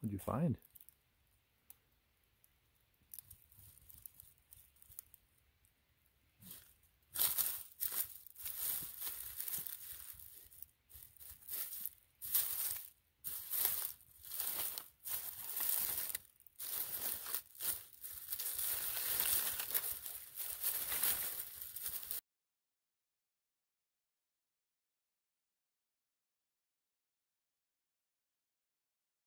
What'd you find?